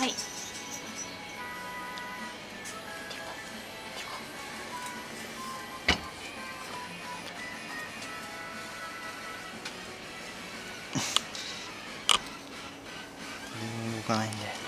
はい。動かないんで。